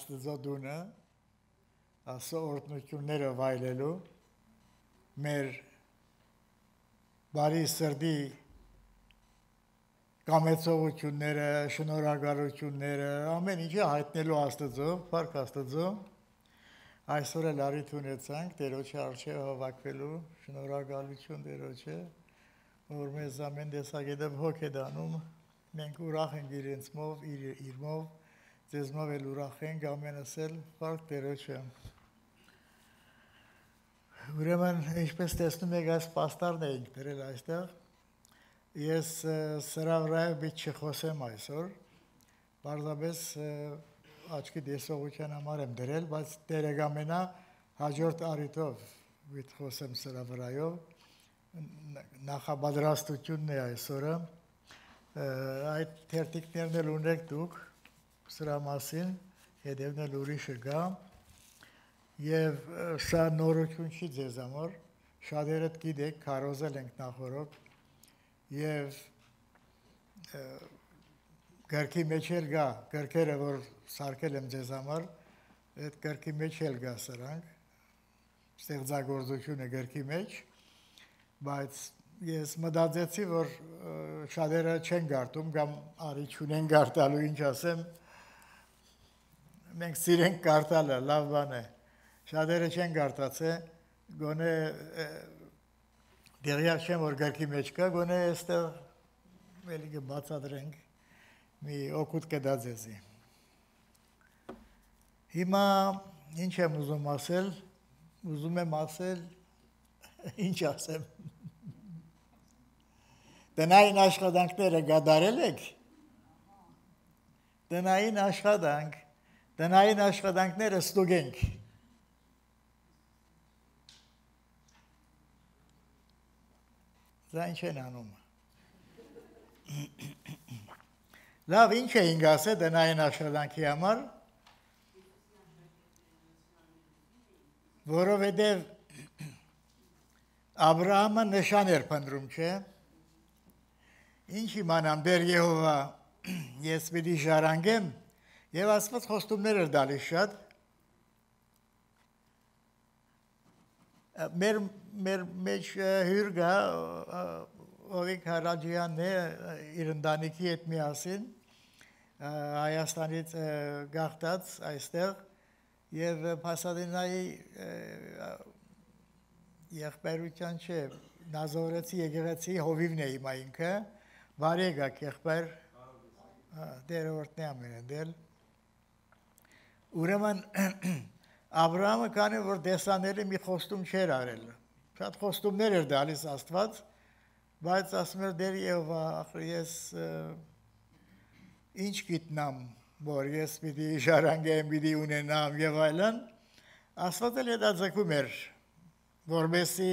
Բարի եկաք բոլորդ։ Աստծո դունը ասո օրտնությունները վայելելու մեր բարի սրդի կամեցողությունները, շնորհակալությունները, ամեն ինչը հայտնելու Աստծո, Փառք Աստծո։ Այսօր էլ արիթ ունեցանք Տերոջի արժե հավաքվելու, շնորհակալություն Տերոջը, որ մեզ ամեն տեսակետով հոգ է դանում մենք ուրախ ենք իրենցմով, իր իրմով, ձեզմով էլ ուրախ ենք ամենս էլ փառք Տերոջը։ Ուրեմն ինչպես տեսնում եք այս պաստառն էինք դրել այստեղ։ Ես սրա վրա բիչ չխոսեմ այսօր։ Բարձրապես աչքի տեսողության համար եմ դրել, բայց Տերեգամենա հաջորդ արիտով վիթ խոսեմ սրա վրայով նախաբադրաստությունն է այսօրը այդ թերթիկներն էլ ունեք դուք սրա մասին, հետևն էլ ուրիշը գա, և սա նորություն չի ձեզ համար, շատերդ գիտեք, կարոզել ենք նախորոք, և գրքի մեջ էլ գա, գրքերը, որ սարկել եմ ձեզ համար, այդ գրքի մեջ էլ գա սրանք, ստեղծագործությունը գրքի մեջ, բայց ես մտածեցի, որ շատերը չեն գարտում կամ արի չունեն գարտալու, ինչ ասեմ, մենք սիրենք գարտալը, լավ բան է։ Շատերը չեն գարտացե, գոնե դերյակ չեմ, որ գրքի մեջ կա, գոնե այստեղ էլի կբացատրենք մի օգուտ կդա ձեզի։ Հիմա ինչ եմ ուզում ասել, ուզում եմ ասել, ինչ ասեմ, Տնային աշխատանքները գադարել եք։ Տնային աշխատանք, տնային աշխատանքները ստուգենք։ Դա ինչ են անում։ Լավ, ինչ էինք ասել տնային աշխատանքի համար։ Որովհետև Աբրահամը նշան էր փնտրում, չէ՞ ինչ իմանամ դեր Եհովա ես պիտի ժառանգեմ եւ Աստված խոստումներ էր դալիս շատ մեր մեր մեջ հյուր գա Օվիկ Հարաջյանն է իր ընտանիքի հետ միասին Հայաստանից գաղթած այստեղ եւ Փասադենայի եղբայրության չէ Նազորեցի եկեղեցի հովիվն է հիմա ինքը Բարեկակ եղբայր դերորդն է ամենը դել Ուրեմն Աբրահամը կանի որ դեսաները մի խոստում չէր արել շատ խոստումներ էր դալիս Աստված բայց ասում էր դեր եւ ես ինչ գիտնամ որ ես պիտի ժառանգեմ պիտի ունենամ եւ այլն Աստված էլ դա ձգում էր որբեսի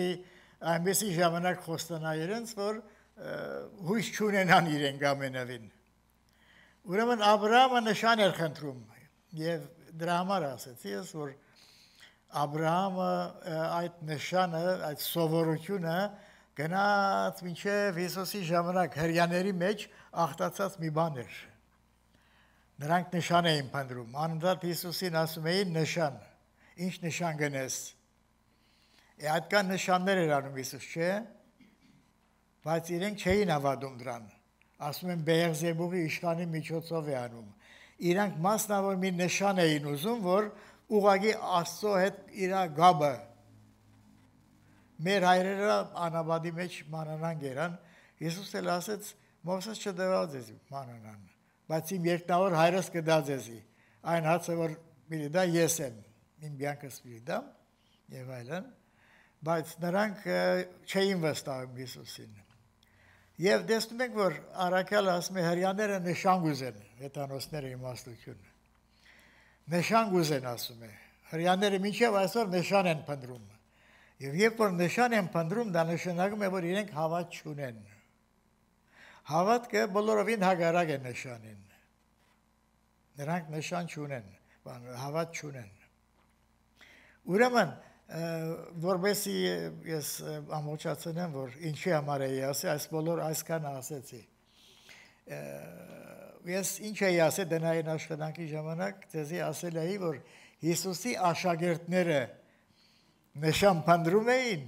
այնպեսի ժամանակ խոստանա իրենց որ հույս չունենան իրենք ամենևին։ Ուրեմն Աբրահամը նշան էր խնդրում եւ դրա համար ասեցի ես, որ Աբ รา համը այդ նշանը, այդ սովորությունը գնաց մինչև Հիսուսի ժամանակ հрьяաների մեջ ախտացած մի բան էր։ Նրանք նշան էին փնտրում, անընդհատ Հիսուսին ասում էին նշան։ Ինչ նշան գնես։ Է այդ կան նշաններ էր անում Հիսուս, չէ՞։ Բայց իրենք չէին ավադում դրան։ Ասում են Բեերզեբուբի իշխանի միջոցով է անում։ Իրանք մասնավոր մի նշան էին ուզում, որ ուղագի Աստծո հետ իր գաբը մեր հայրերը անաբադի մեջ մանանան գերան։ Հիսուս էլ ասեց. Մովսես չդվա ձեզ մանանան, բայց իմ երկնավոր հայրս կդա ձեզի։ Այն հացը որ մի դա ես եմ, իմ բյանքս մի դա եւ այլն, բայց նրանք չէին վստահում Հիսուսին Եվ դեսնում ենք, որ Արաքյալ Ասմեհարյանները նշան գուզեն հեթանոսները իմաստությունը։ Նշան գուզեն ասում է։ Հрьяները մինչև այսօր նշան են փնտրում։ Եվ երբ որ նշան են փնտրում, դա նշանակում է, որ իրենք հավատ չունեն։ Հավատքը բոլորովին հագարակ է նշանին։ Նրանք նշան չունեն, հավատ չունեն։ Ուրեմն որբեսի ես ամոչացնեմ, որ ինչի համար էի ասի, այս բոլոր այսքան ասեցի։ ես ինչ էի ասել դնային աշխատանքի ժամանակ, դեզի ասել էի, որ Հիսուսի աշակերտները նշան փանդրում էին,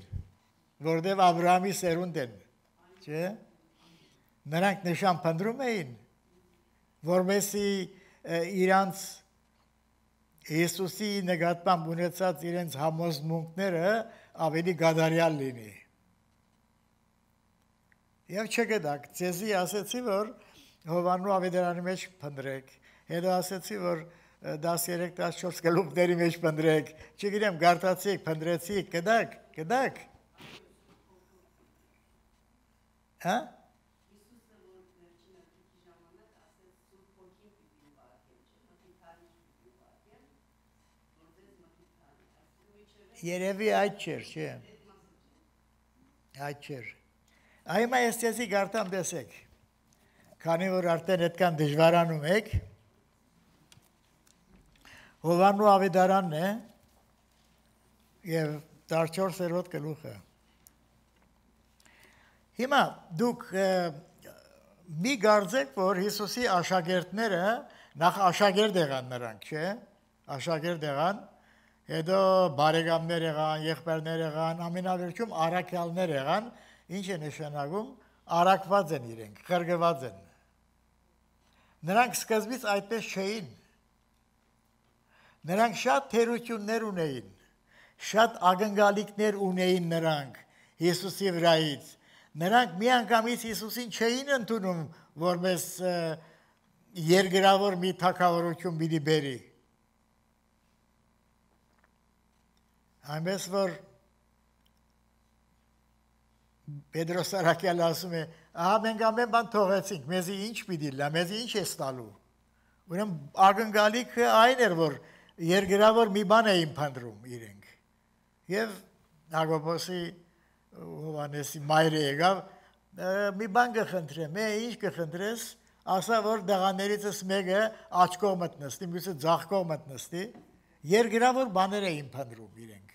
որտեղ Աբ รา համի սերունդ են, չէ՞։ Նրանք նշան փանդրում էին, որովհետեւ իրանց Հիսուսի նկատմամբ ունեցած իրենց համոզմունքները ավելի գադարյալ լինի։ Եվ չգիտակ, ցեզի ասեցի, որ Հովանու ավետարանի մեջ փնդրեք։ Հետո ասեցի, որ 13-14 գլուխների մեջ փնդրեք։ Չգիտեմ, գարտացիք, փնդրեցիք, գդակ, գդակ։ Հա? Երևի այդ չէր, չէ։ Այդ չէր։ Այմա ես ցեզի գարտամ տեսեք քանի որ արդեն այդքան դժվարանում եք Հովանու ավետարանն է եւ 14-րդ գլուխը Հիմա դուք մի գարձեք, որ Հիսուսի աշակերտները նախ աշակերտ եղան նրանք, չէ՞։ Աշակերտ եղան, հետո բարեկամներ եղան, եղբայրներ եղան, ամենավերջում արաքյալներ եղան, ինչ է նշանակում, արակված են իրենք, խրգված են։ Նրանք սկզբից այդպես չէին։ Նրանք շատ թերություններ ունեին, շատ ակնկալիքներ ունեին նրանք Հիսուսի վրայից։ Նրանք միանգամից Հիսուսին չէին ընդունում որպես երգրավոր մի թակավորություն պիտի բերի։ Այնպես որ Պետրոս Արաքյալը ասում է, ահա մենք ամեն բան թողեցինք, մեզի ինչ պիտի լա, մեզի ինչ է ստալու։ Ուրեմն ակնկալիքը այն էր, որ երգրավոր մի բան էին փնտրում իրենք։ Եվ Ագոպոսի Հովանեսի մայրը եկավ, մի բան կխնդրեմ, է ինչ կխնդրես, ասա որ դղաներիցս մեկը աչքով մտնստի, մյուսը ձախքով մտնստի, երգրավոր բաներ էին փնտրում իրենք։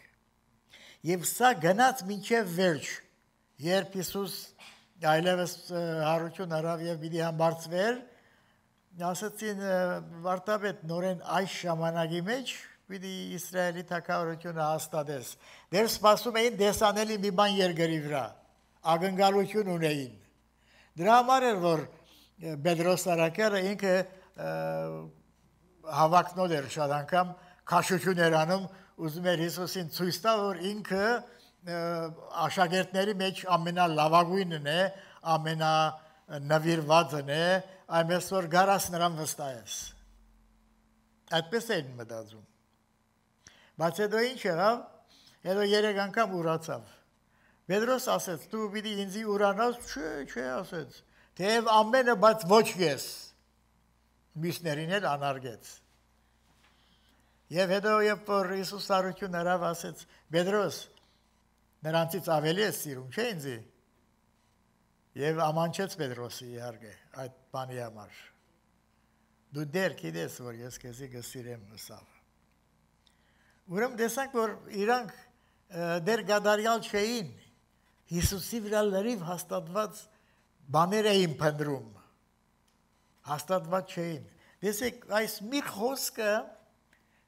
Եվ սա գնաց մինչև վերջ Երբ Հիսուս այլևս հարություն արավ եւ պիտի համբարձվեր, ասացին վարտաբեդ նորեն այս ժամանակի մեջ պիտի Իսրայելի թակավորությունը հաստատես։ Դեր սպասում էին դեսանելի մի բան երկրի վրա, ակնկալություն ունեին։ Դրա համար էր որ Պետրոս Արաքյալը ինքը հավակնոտ էր շատ անգամ քաշություն էր անում, ուզում էր Հիսուսին ցույց տա, որ ինքը աշակերտների մեջ ամենալավագույնն է, ամենանվիրվածն է, այնպես որ գարաս նրան վստահես։ Այդպես էին մտածում։ Բայց հետո ինչ եղավ։ Հետո երեք անգամ ուրացավ։ Պետրոս ասեց. «Դու պիտի ինձի ուրանաս»։ Չէ, չէ, ասեց։ Թեև ամենը, բայց ոչ ես։ Միսներին էլ անարգեց։ Եվ հետո երբ որ Հիսուս արություն հրավ ասեց. «Պետրոս, նրանցից ավելի է սիրում, չէ՞ ինձի։ Եվ ամանչեց Պետրոսի իհարկե այդ բանի համար։ Դու դեր գիտես, որ ես քեզի գսիրեմ ըսավ։ Ուրեմն տեսանք, որ իրանք դեր գադարյալ չէին։ Հիսուսի վրա լրիվ հաստատված բաներ էին փնտրում։ Հաստատված չէին։ Տեսեք, այս մի խոսքը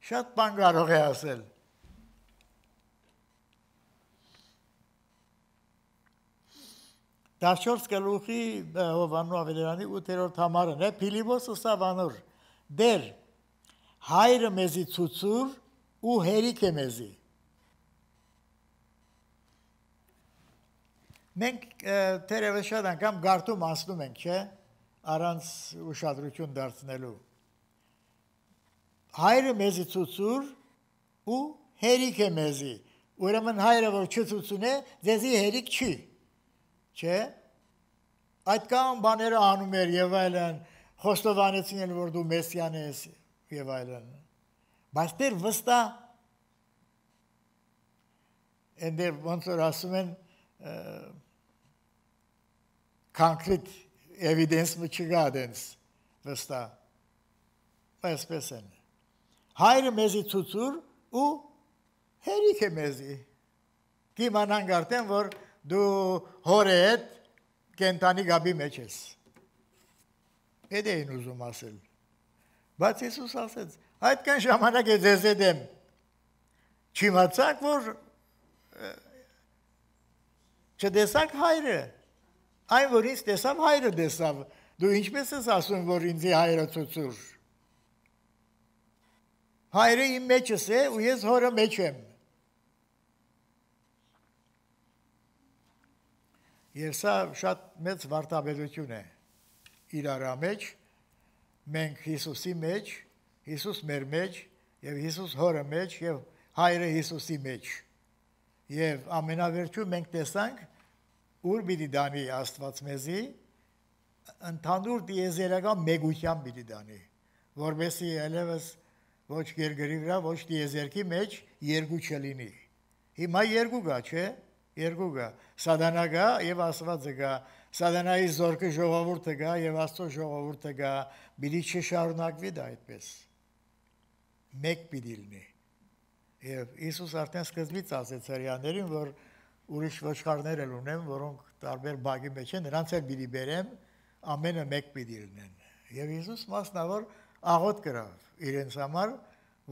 շատ բան կարող է ասել 14 գլուխի Հովանու ավելյանի 8-րդ համարն է Փիլիպոսը Սավանոր դեր հայրը մեզի ցուցուր ու հերիք է մեզի մենք թերևս շատ անգամ գարտում անցնում ենք չէ առանց ուշադրություն դարձնելու հայրը մեզի ցուցուր ու հերիք է մեզի ուրեմն հայրը որ չցուցուն է ձեզի հերիք չի չէ։ Այդ կան բաները անում էր եւ այլն, խոստովանեցին էլ որ դու մեսիան ես եւ այլն։ Բայց դեր վստահ ընդեր ոնց որ ասում են concrete evidence մը չկա դենս վստահ։ Այսպես են։ Հայրը մեզի ցուցուր ու հերիք է մեզի։ Կիմանան գարտեն որ դու հորը հետ կենտանի գաբի մեջ ես։ Այդ էին ուզում ասել։ Բայց Հիսուս ասեց. այդքան ժամանակ է ձեզ դեմ։ Չիմացաք, որ չտեսաք հայրը։ Այն որ ինձ տեսավ հայրը տեսավ։ Դու ինչպես ես ասում, որ ինձ հայրը ցուցուր։ Հայրը իմ մեջս է ու ես հորը մեջ եմ։ Եվ սա շատ մեծ վարտաբերություն է իրար մեջ, մենք Հիսուսի մեջ, Հիսուս մեր մեջ եւ Հիսուս հորը մեջ եւ հայրը Հիսուսի մեջ։ Եվ ամենավերջում մենք տեսանք ուր պիտի դանի Աստված մեզի ընդհանուր դիեզերական մեգության պիտի դանի, որովհետեւ ելևս ոչ երկրի վրա, ոչ տիեզերքի մեջ երկու չլինի։ Հիմա երկու գա, չէ՞։ Երկու գա։ Սադանա գա եւ Աստվածը գա։ Սադանայի զորքը ժողովուրդը գա եւ Աստծո ժողովուրդը գա։ Բիլի չշարունակվի դա այդպես։ Մեկ պիտի լինի։ Եվ Հիսուս արդեն սկզբից ասեց հрьяաներին, որ ուրիշ ոչխարներ էլ ունեմ, որոնք տարբեր բագի մեջ են, նրանց էլ պիտի բերեմ, ամենը մեկ պիտի լինեն։ Եվ Հիսուս մասնավոր աղոտ գրավ իրենց համար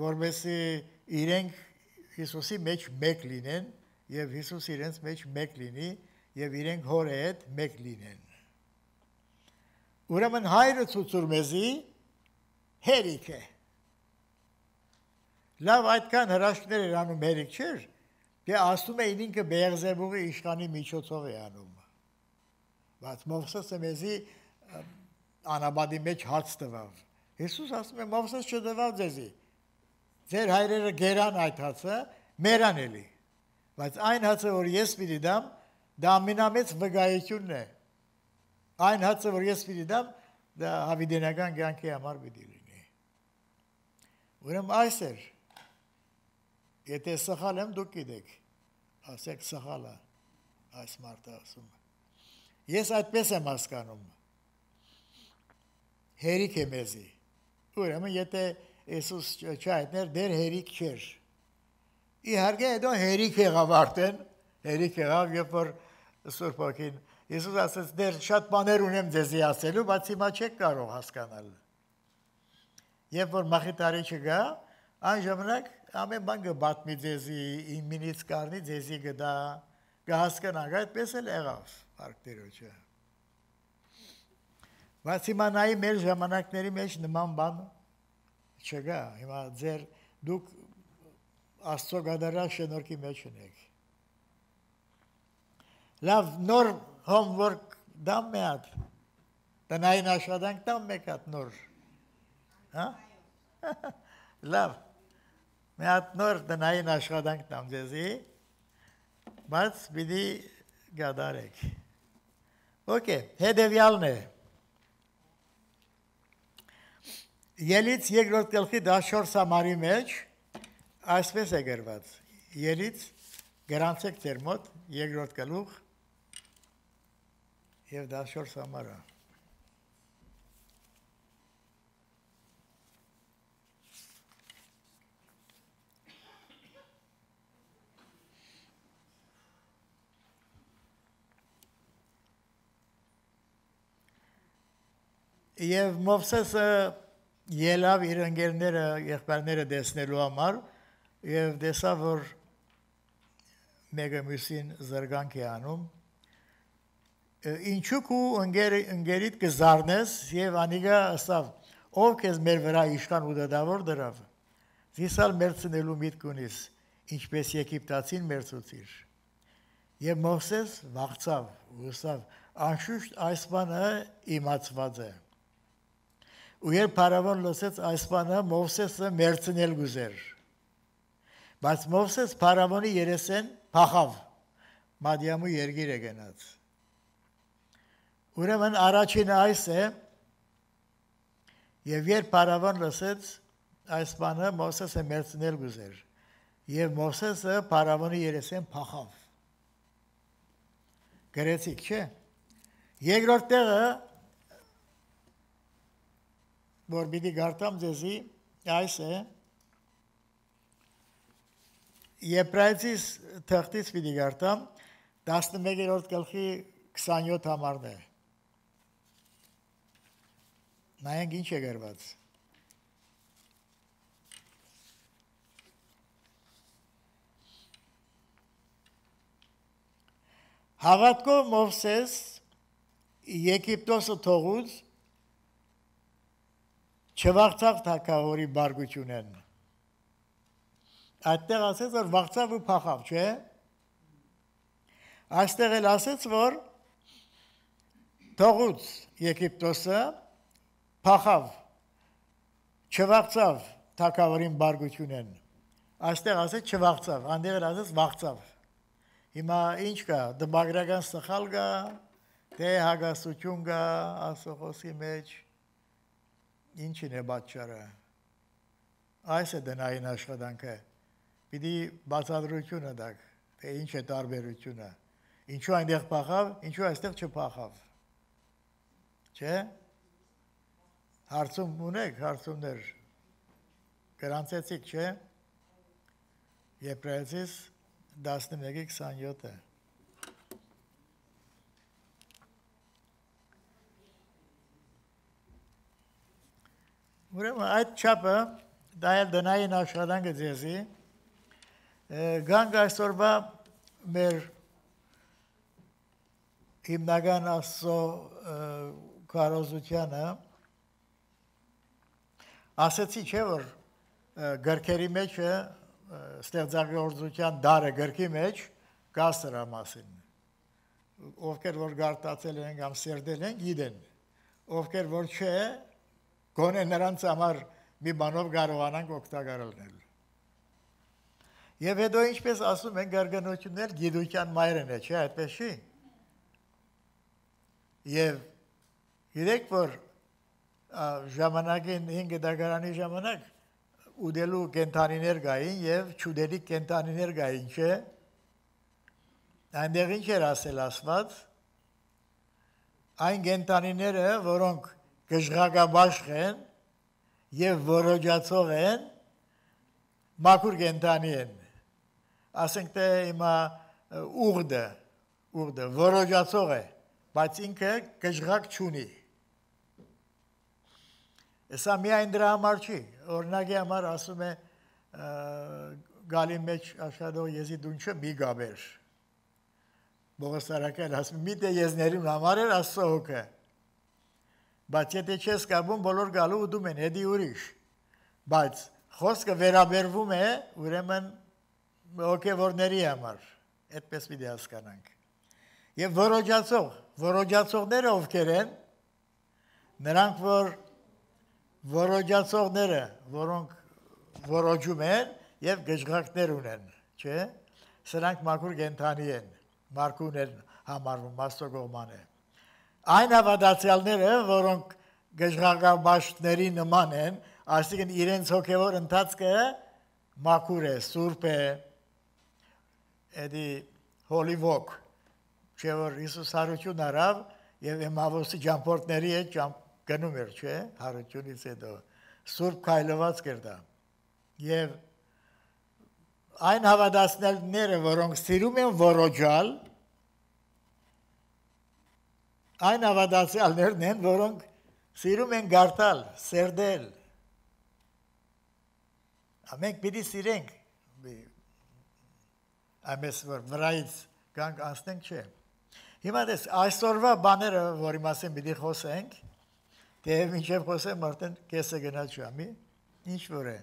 որովհետեւ իրենք Հիսուսի մեջ մեկ լինեն եւ Հիսուս իրենց մեջ մեկ լինի եւ իրենք հորը հետ մեկ լինեն։ Ուրեմն հայրը ցուցուր մեզի հերիք է։ Լավ այդքան հրաշքներ էր անում հերիք չէր, դե ասում է ինքը Բերզեբուղի իշխանի միջոցով է անում։ Բայց Մովսեսը մեզի անաբադի մեջ հաց տվավ։ Հիսուս ասում է Մովսես չտվավ ձեզի։ Ձեր հայրերը գերան այդ հացը, մերան էլի։ Բայց այն հացը, որ ես պիտի դամ, դա ամենամեծ վկայությունն է։ Այն հացը, որ ես պիտի դամ, դա հավիդենական կյանքի համար պիտի լինի։ Ուրեմն այս էր։ Եթե սխալ եմ, դուք գիտեք։ Ասեք սխալ է այս մարդը ասում։ Ես այդպես եմ հասկանում։ Հերիք է մեզի։ Ուրեմն եթե Հիսուս չայտներ, դեր հերիք չէր Իհարկե հետո հերիք եղավ արդեն, հերիք եղավ, երբ որ Սուրբ ոգին Հիսուս ասաց, դեր շատ բաներ ունեմ ձեզի ասելու, բայց հիմա չեք կարող հասկանալ։ Երբ որ մախիտարի չգա, այն ժամանակ ամեն բան կբատմի ձեզի, իմինից կարնի ձեզի գդա, կհասկանաք, այդպես էլ եղավ, արկտերոջը։ Բայց հիմա նայի մեր ժամանակների մեջ նման բան չգա։ Հիմա ձեր դուք Աստծո գադարան շնորհքի մեջ ունեք։ Լավ նոր homework դամ մի հատ։ Տնային աշխատանք դամ մեկ հատ նոր։ Հա? Լավ։ Մի հատ նոր տնային աշխատանք դամ ձեզի։ Բայց պիտի գադարեք։ Okay, հետևյալն է։ Ելից երկրորդ գլխի 14 համարի մեջ Այսպես է գրված. Երից գրանցեք ձեր մոտ երկրորդ գլուխ եւ 14 համարը։ Եվ Մովսեսը ելավ իր ընկերները, եղբայրները տեսնելու համար եւ տեսա որ մեկը մյուսին զարգանք է անում ինչու քու ընկեր ընկերիդ կզառնես եւ անիգա ասավ ով քեզ մեր վրա իշխան ու դադավոր դրավ զիսալ մերցնելու միտք ունիս ինչպես Եգիպտացին մերցուցիր եւ Մովսես վախցավ ու ասավ անշուշտ այս բանը իմացված է ու երբ Փարավոն լսեց այս բանը Մովսեսը մերցնել գուզեր Բայց Մովսես Փարավոնի երեսեն փախավ։ Մադիամու երգիր է գնաց։ Ուրեմն առաջինը այս է եւ երբ Փարավոն լսեց այս բանը Մովսեսը մերցնել գուզեր եւ Մովսեսը Փարավոնի երեսեն փախավ։ Գրեցիք, չէ՞։ Երկրորդ տեղը որ պիտի գարտամ ձեզի այս է Եբրայեցիս թղթից պիտի գարտամ 11-րդ գլխի 27 համարն է։ Նայենք ինչ է գրված։ Հավատքով Մովսես Եգիպտոսը թողուց չվաղցավ թակավորի բարգությունեն։ Այդտեղ ասեց որ վաղցավ ու փախավ, չէ՞։ Այստեղ էլ ասեց որ թողուց Եգիպտոսը փախավ չվաղցավ թակավորին բարգությունեն։ Այստեղ ասեց չվաղցավ, անդեղ ասեց վաղցավ։ Հիմա ինչ կա, դբագրական սխալ կա, թե հագասություն կա ասողոսի մեջ, ինչին է պատճառը։ Այս է դնային աշխատանքը։ Պիտի բացատրությունը դակ, թե ինչ է տարբերությունը։ Ինչու այնտեղ փախավ, ինչու այստեղ չփախավ։ Չէ՞։ Հարցում ունեք, հարցումներ։ Գրանցեցիք, չէ՞։ Եբրայեցիս 11:27-ը Ուրեմն այդ չափը դա էլ դնային աշխատանքը ձեզի գանք այսօրվա մեր հիմնական աստծո կարոզությանը ասացի չէ որ գրքերի մեջը ստեղծագործության դարը գրքի մեջ կա սրա մասին։ Ովքեր որ գարտացել են կամ սերդել են, գիտեն։ Ովքեր որ չէ, գոնե նրանց համար մի բանով կարողանանք օգտակարել։ Եվ հետո ինչպես ասում են գարգանություններ գիտության մայրն է, չէ, այդպես չի։ Եվ գիտեք որ ժամանակին 5 դագարանի ժամանակ ուդելու կենթանիներ գային եւ ճուդելի կենթանիներ գային, չէ՞։ Այնտեղ ինչ էր ասել ասված։ Այն կենթանիները, որոնք գժղագաբաշխ են եւ որոջացող են, մաքուր կենթանի են։ Ասենք թե հիմա ուղդը, ուղդը որոջացող է, բայց ինքը գժղակ չունի։ Սա միայն դրա համար չի, օրինակի համար ասում է գալի մեջ աշխատող եզի դունչը մի գաբեր։ Բողոստարակել ասում մի դե եզներուն համար էր աստծո հոգը։ Բայց եթե չես կապում, բոլոր գալու ուդում են, հետի ուրիշ։ Բայց խոսքը վերաբերվում է ուրեմն հոգևորների համար։ Այդպես պիտի հասկանանք։ Եվ որոջացող, որոջացողները ովքեր են, նրանք որ որոջացողները, որոնք որոջում են եւ գժղակներ ունեն, չէ՞։ Սրանք մաքուր կենթանի են, մարկուն են համարվում մաստոգոման է։ Այն հավատացյալները, որոնք գժղակաբաշխների նման են, այսինքն իրենց հոգևոր ընթացքը մաքուր է, սուրբ է, էդի holy walk, չէ՞ որ Հիսուս հարություն արավ եւ Էմավոսի ճամփորդների հետ գնում էր, չէ, հարությունից հետո սուրբ քայլված կերտա։ Եվ այն հավատացնելները, որոնք սիրում են որոջալ, այն հավատացյալներն են, որոնք սիրում են գարտալ, սերդել։ Ամենք պիտի սիրենք։ Ամես որ վրայից կանք անցնենք չէ։ Հիմա դες այսօրվա բաները, որի մասին պիտի խոսենք, Դե մինչև խոսեմ արդեն կեսը գնաց ժամի, ինչ որ է։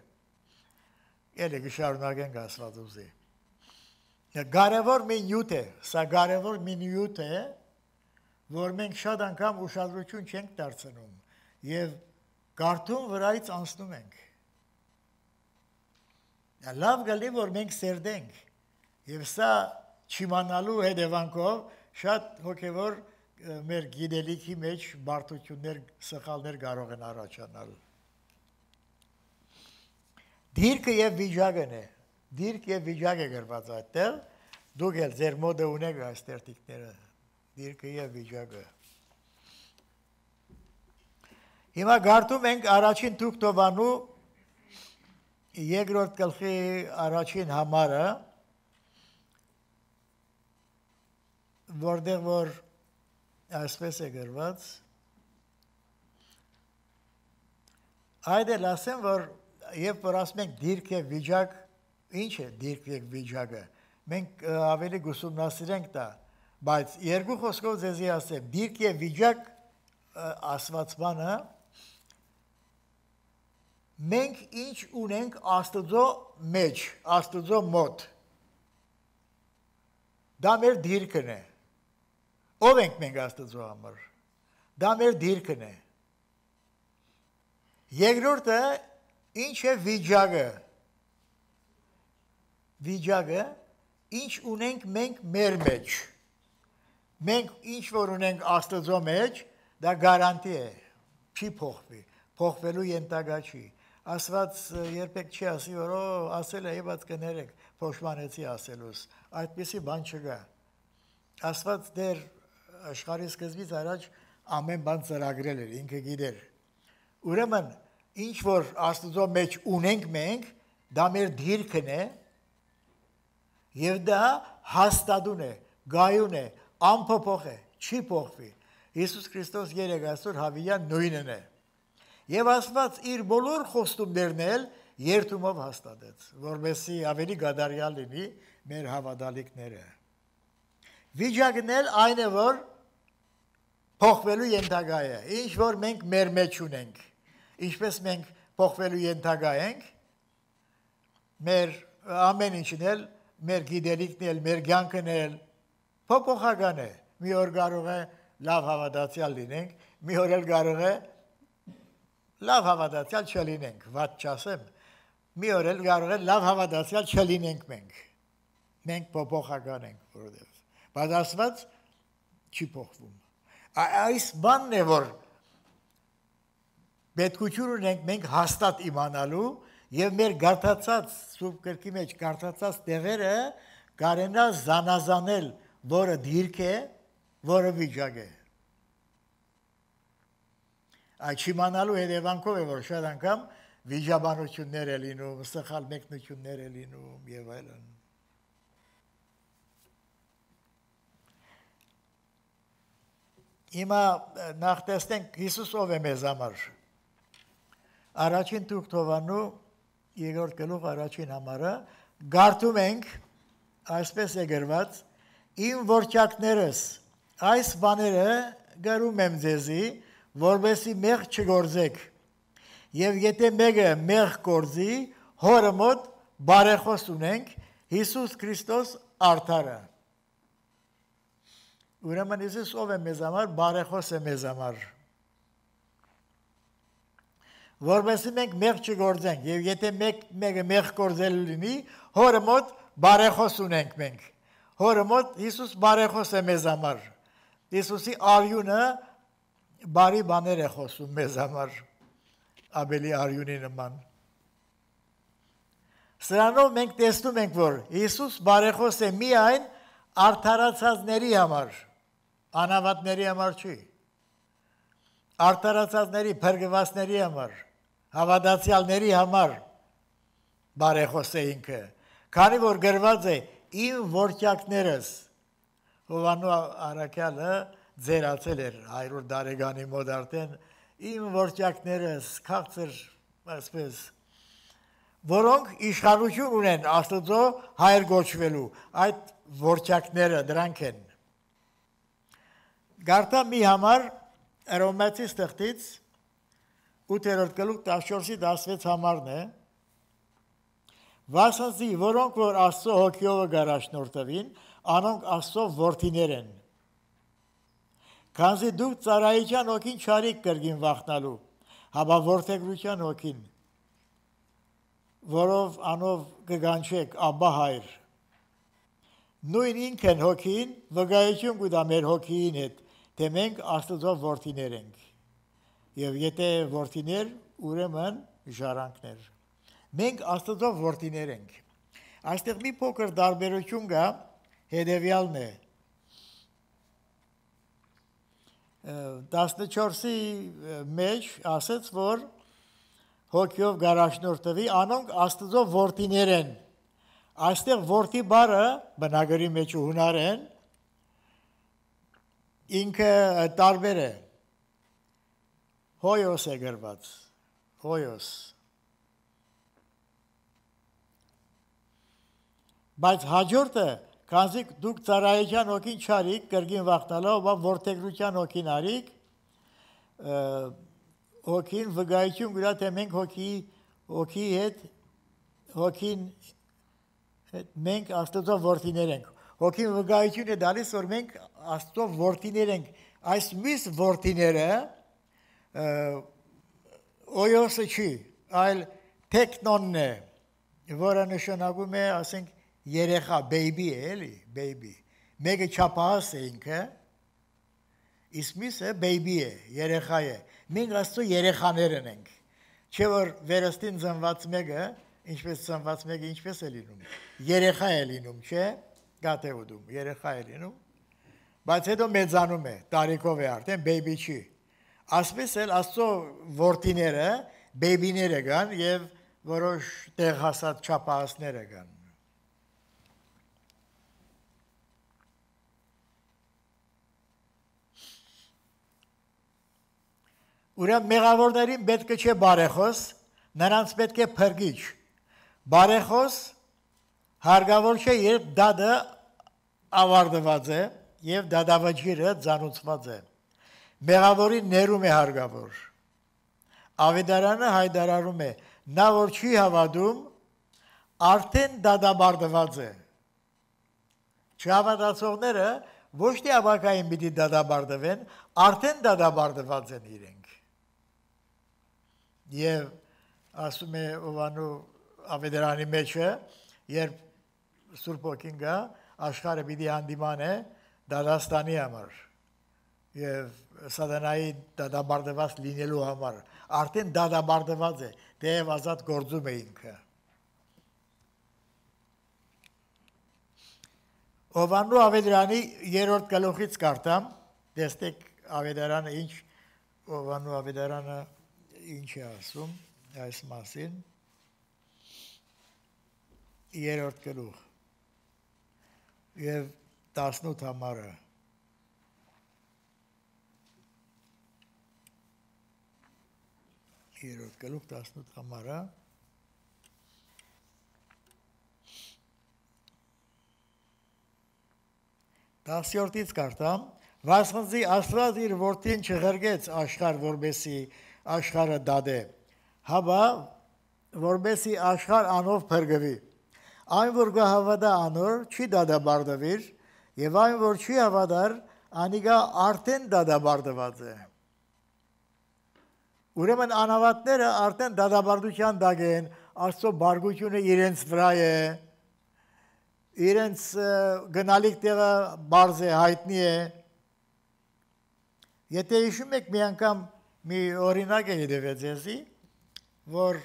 Էլի կշարունակենք ասված ուզի։ Կարևոր մի նյութ է, սա կարևոր մի նյութ է, որ մենք շատ անգամ ուշադրություն չենք դարձնում եւ կարդում վրայից անցնում ենք։ Լավ գալի որ մենք սերդենք եւ սա չիմանալու հետևանքով շատ հոգեվոր մեր գիտելիքի մեջ բարդություններ, սխալներ կարող են առաջանալ։ Դիրքը եւ վիճակն է։ Դիրք եւ վիճակ է գրված այդտեղ։ Դուք էլ ձեր մոդը ունեք այս տերտիկները։ Դիրքը եւ վիճակը։ Հիմա գարտում ենք առաջին թուկտովանու երկրորդ գլխի առաջին համարը, որտեղ որ այսպես է գրված Այդ էլ ասեմ, որ երբ որ ասում ենք դիրք եւ վիճակ, ինչ է դիրք եւ վիճակը։ Մենք ավելի գուսումնասիրենք դա, բայց երկու խոսքով ձեզի ասեմ, դիրք եւ վիճակ ասված բանը մենք ինչ ունենք Աստծո մեջ, Աստծո մոտ։ Դա մեր դիրքն է։ Ով ենք մենք Աստծո համար։ Դա մեր դիրքն է։ Երկրորդը ինչ է վիճակը։ Վիճակը ինչ ունենք մենք մեր մեջ։ Մենք ինչ որ ունենք Աստծո մեջ, դա գարանտի է։ Չի փոխվի, փոխվելու ենթակա չի։ Աստված երբեք չի ասի, որ օ, ասել է, եւած կներեք, փոշմանեցի ասելուս։ Այդպեսի բան չկա։ Աստված դեր աշխարհի սկզբից առաջ ամեն բան ծրագրել էր, ինքը գիտեր։ Ուրեմն ինչ որ Աստծո մեջ ունենք մենք, դա մեր դիրքն է, եւ դա հաստատուն է, գայուն է, անփոփոխ է, չի փոխվի։ Հիսուս Քրիստոս երեք այսօր հավիյան նույնն է։ Եվ Աստված իր բոլոր խոստումներն էլ երթումով հաստատեց, որովհետեւ ավելի գադարյալ լինի մեր հավատալիքները։ Վիճակն էլ այն է, որ փոխվելու ենթակա է։ Ինչ որ մենք մեր մեջ ունենք ինչպես մենք փոխվելու ենթակա ենք, մեր ամեն ինչն էլ, մեր գիտելիքն էլ, մեր կյանքն էլ փոփոխական է։ Մի օր կարող է լավ հավատացյալ լինենք, մի օր էլ կարող է լավ հավատացյալ չլինենք, ված չասեմ։ Մի օր էլ կարող է լավ հավատացյալ չլինենք մենք։ Մենք փոփոխական ենք, որովհետև բայց ասված չի փոխվում։ Այս բանն է, որ պետքություն ունենք մենք հաստատ իմանալու եւ մեր գարտացած սուրբ գրքի մեջ գարտացած տեղերը կարենա զանազանել, որը դիրք է, որը վիճակ է։ Այդ իմանալու հետևանքով է որ շատ անգամ վիճաբանություններ է լինում, սխալ մեկնություններ է լինում եւ այլն։ Հիմա նախ տեսնենք Հիսուս ով է մեզ համար առաջին Թուքթովանու երրորդ գլուխ առաջին համարը. Գարտում ենք այսպես է գրված իմ ворճակներս այս բաները գրում եմ ձեզի, որովհետեւ մեղ չգործեք։ Եվ եթե մեկը մեղ գործի, հորը մոտ բարեխոս ունենք Հիսուս Քրիստոս արդարը։ Ուրեմն Հիսուս ով է մեզ համար, բարեխոս է մեզ համար որովհետև մենք մեղ չգործենք եւ եթե մեկ մեկը մեղ գործել լինի, հորը մոտ բարեխոս ունենք մենք։ Հորը մոտ Հիսուս բարեխոս է մեզ համար։ Հիսուսի արյունը բարի բաներ է խոսում մեզ համար։ Աբելի արյունի նման։ Սրանով մենք տեսնում ենք, որ Հիսուս բարեխոս է միայն արդարացածների համար, անավատների համար չի։ Արդարացածների, փրկվածների համար հավատացյալների համար բարեխոս է ինքը, քանի որ գրված է իմ ворճակներս Հովանու Արաքյալը ձերացել էր 100 դարեգանի մոտ արդեն իմ ворճակներս քաղցր այսպես որոնք իշխանություն ունեն Աստծո հայր գոչվելու այդ ворճակները դրանք են. Գարտա մի համար Ռոմացի ստեղծից 8-րդ գլուխ 14-ի 16 համարն է Վասացի, որոնք որ Աստծո հոգիով գարաշնորթվին, անոնք Աստծո որդիներ են։ Քանզի դուք ծարայիչյան հոգին չարիք կրգին վախնալու, հաբա որդեգրության հոգին, որով անով կգանչեք Աբա հայր։ Նույն ինքն հոգին վկայություն կուտա մեր հոգիին հետ, թե մենք Աստծո որդիներ ենք։ Եվ եթե որդիներ, ուրեմն ժառանգներ։ են, Մենք Աստծո որդիներ ենք։ Այստեղ մի փոքր տարբերություն կա, հետևյալն է։ 14-ի մեջ ասաց, որ հոգյով գարաշնորթվի, անոնք Աստծո որդիներ են։ Այստեղ որդի բառը բնագրի մեջ հունարեն ինքը տարբեր է։ Հոյոս է գրված։ Հոյոս բայց հաջորդը քանզի դուք ծառայության օքին չարիք կրգին վախտալով բա որտեգրության օքին արիք օքին վգայություն գրա թե մենք հոգի հոգի հետ հոգին հետ մենք աստծո որդիներ ենք հոգին վգայություն է դալիս որ մենք աստծո որդիներ ենք այս միս որդիները օյոսը չի այլ տեքնոնն է որը նշանակում է ասենք երեխա baby է էլի baby. Մեկը չափահաս է ինքը իսկ միսը baby է երեխա է մենք աստծո երեխաներն ենք չէ որ վերստին ծնված մեկը ինչպես ծնված մեկը ինչպես է լինում երեխա է լինում չէ գատեուդում երեխա է լինում բայց հետո մեծանում է տարիքով է արդեն baby չի ասպես էլ աստծո որդիները baby-ները կան եւ որոշ տեղ հասած չափահասները կան Ուրեմն մեղավորներին պետք չէ բարեխոս, նրանց պետք է փրկիչ։ Բարեխոս հարգավոր չէ, երբ դադը ավարտված է եւ դադավաճիրը ցանուցված է։ Մեղավորին ներում է հարգավոր։ Ավետարանը հայտարարում է, նա որ չի հավատում, արդեն դադաբարդված է։ Չհավատացողները ոչ թե ավակային պիտի դադաբարդվեն, արդեն դադաբարդված են իրենք եւ ասում է Օվանու ավետարանի մեջը, երբ Սուրբ ոգին գա, աշխարհը պիտի հանդիման է Դադաստանի համար եւ սատանայի դադաբարդված լինելու համար արդեն դադաբարդված է դեև ազատ գործում է ինքը Օվանու ավետարանի երրորդ գլուխից կարդամ դեստեք ավետարանը ինչ Օվանու ավետարանը ինչ է ասում այս մասին? Երրորդ գլուխ եւ 18 համարը երրորդ գլուխ 18 համարը Դասյորտից կարտամ, վասխնձի աստված իր որդին չղրգեց աշխար, որբեսի աշխարհը դադե հաբա որբեսի աշխարհ անով փրկվի այն որ գահավադա անոր չի դադաբարդվիր եւ այն որ չի հավադար անիգա արդեն դադաբարդված է ուրեմն անավատները արդեն դադաբարդության դագ են աստծո բարգությունը իրենց վրա է իրենց գնալիք տեղը բարձ է հայտնի է եթե հիշում եք մի անգամ մի օրինակ է դեպեց եզի, որ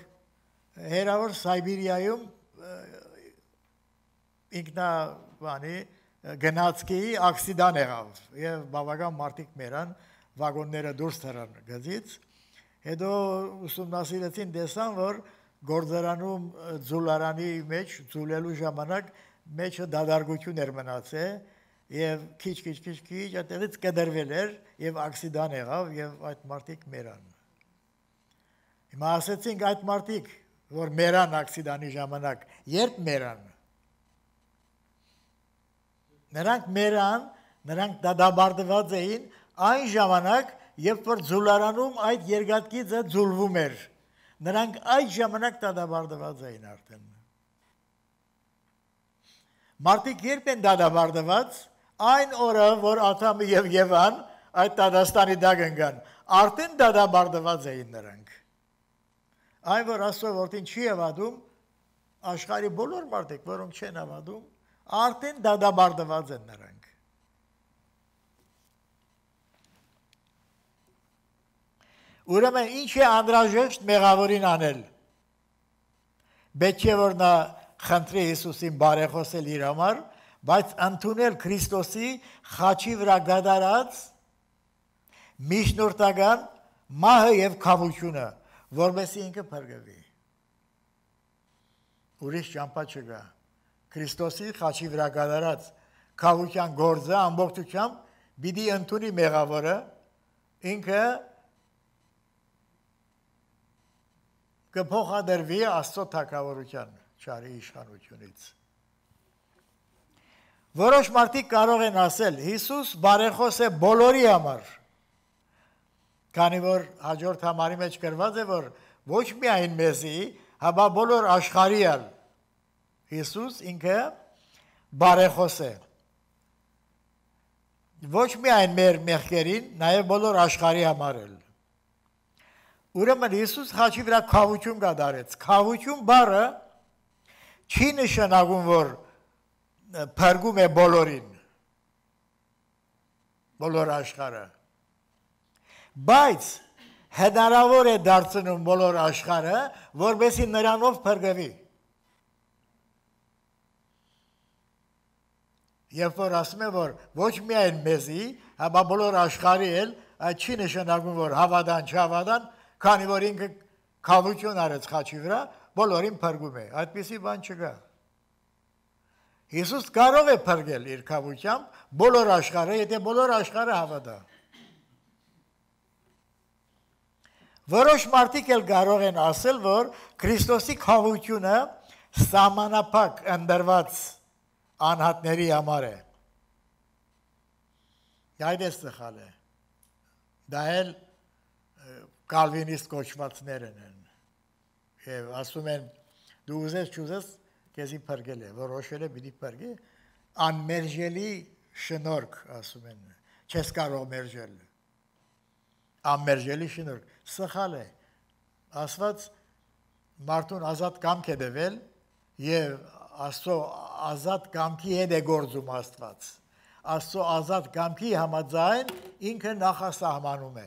հերավոր Սայբիրիայում ինքնա բանի գնացքի ակսիդան եղավ եւ բավական մարդիկ մերան վագոնները դուրս թռան գծից հետո ուսումնասիրեցին տեսան որ գործարանում ձուլարանի մեջ ձուլելու ժամանակ մեջը դադարգություն էր մնացել եւ քիչ քիչ քիչ քիչ այդտեղից կդրվել էր եւ ակսիդան եղավ եւ այդ մարտիկ մերան հիմա ասեցինք այդ մարտիկ որ մերան ակսիդանի ժամանակ երբ մերան նրանք մերան նրանք դադաբարդված էին այն ժամանակ երբ որ ձուլարանում այդ երկաթգիծը ձուլվում էր նրանք այդ ժամանակ դադաբարդված էին արդեն Մարդիկ երբ են դադաբարդված, այն օրը, որ Աթամը եւ Եվան այդ Դադաստանի դակ ընկան, արդեն դադաբարդված էին նրանք։ Այն որ Աստծո որդին չի հավատում, աշխարի բոլոր մարդիկ, որոնք չեն հավատում, արդեն դադաբարդված են նրանք։ Ուրեմն ինչ է անդրաժեշտ մեղավորին անել։ Պետք է որ նա խնդրի Հիսուսին բարեխոսել իր համար, բայց ընդունել Քրիստոսի խաչի վրա գդարած միջնորդական մահը եւ խավությունը, որովհետեւ ինքը փրկվի։ Ուրիշ ճամփա չկա։ Քրիստոսի խաչի վրա գդարած խավության գործը ամբողջությամբ պիտի ընդունի մեղավորը ինքը կփոխադրվի Աստծո թակավորության ճարի իշխանությունից։ Որոշ մարդիկ կարող են ասել Հիսուս բարեխոս է բոլորի համար։ Քանի որ հաջորդ համարի մեջ գրված է որ ոչ միայն մեզի, հաբա բոլոր աշխարհի ալ Հիսուս ինքը բարեխոս է ոչ միայն մեր մեղքերին, նաև բոլոր աշխարհի համար էլ։ Ուրեմն Հիսուս խաչի վրա խավություն կդարեց։ Խավություն բառը չի նշանակում, որ փրկում է բոլորին։ Բոլոր աշխարհը։ Բայց հնարավոր է դարձնում բոլոր աշխարհը, որովհետեւ նրանով փրկվի։ Երբ որ ասում է որ ոչ միայն մեզի, հաբա բոլոր աշխարհի էլ, այդ չի նշանակում որ հավատան, չհավատան, քանի որ ինքը խավություն արեց խաչի վրա, բոլորին փրկում է։ Այդպիսի բան չկա։ Հիսուս կարող է փրկել իր խավությամբ բոլոր աշխարհը, եթե բոլոր աշխարհը հավատա։ Որոշ մարդիկ էլ կարող են ասել, որ Քրիստոսի խավությունը սահմանափակ ընդրված անհատների համար է։ Այդ է սխալ է։ Դա էլ կալվինիստ կոչվածներն են։ Եվ ասում են դու ուզես չուզես քեզի փրկել է, որոշել է պիտի փրկի անմերժելի շնորհք ասում են։ Չես կարող մերժել։ Անմերժելի շնորհք սխալ է։ Ասված մարդուն ազատ կամք է դվել եւ Աստծո ազատ կամքի հետ է գործում Աստված։ Աստծո ազատ կամքի համաձայն ինքը նախասահմանում է։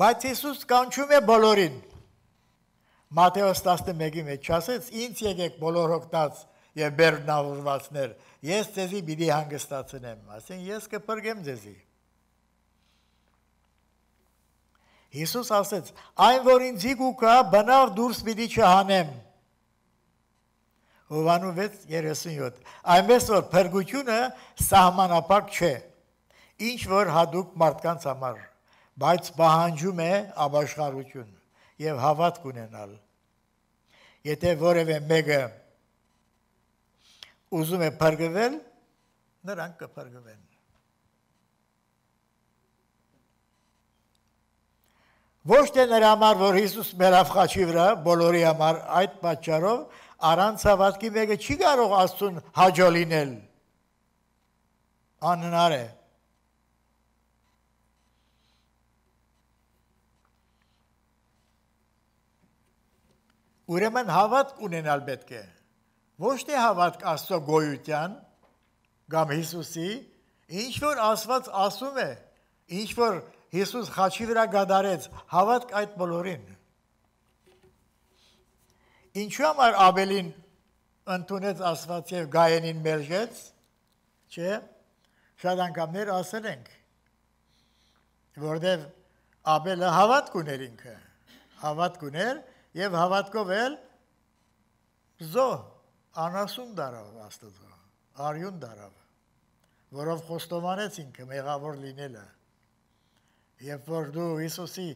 Բայց Հիսուս կանչում է բոլորին։ Մատթեոս 11-ի մեջ ասեց. «Ինձ եկեք բոլոր հոգտած եւ բեռնավորվածներ, ես ձեզի պիտի հանգստացնեմ»։ Ասեն ես կփրկեմ ձեզի։ Հիսուս ասեց. «Այն որ ինձի գուկա բնավ դուրս պիտի չհանեմ»։ Հովանու 6:37։ Այնպես որ փրկությունը սահմանապակ չէ։ Ինչ որ հadoop մարդկանց համար, բայց պահանջում է ապաշխարություն եւ հավատք ունենալ։ Եթե որևէ մեկը ուզում է փրկվել, նրանք կփրկվեն։ Ոչ թե նրա համար, որ Հիսուս մեր afխաչի վրա բոլորի համար այդ պատճառով առանց հավատքի մեկը չի կարող Աստծուն հաջո լինել։ Անհնար է։ Ուրեմն հավատք ունենալ պետք է։ Ոչ թե հավատք Աստծո գոյության կամ Հիսուսի, ինչ որ Աստված ասում է, ինչ որ Հիսուս խաչի վրա գադարեց հավատք այդ բոլորին։ Ինչու համար Աբելին ընդունեց Աստված եւ Գայենին մերժեց, չէ՞։ Շատ անգամներ ասել ենք, որտեվ Աբելը հավատք ուներ ինքը, հավատք ուներ եւ հավատքով էլ զո անասուն դարավ Աստծո, արյուն դարավ, որով խոստովանեց ինքը մեղավոր լինելը Երբ որ դու Հիսուսի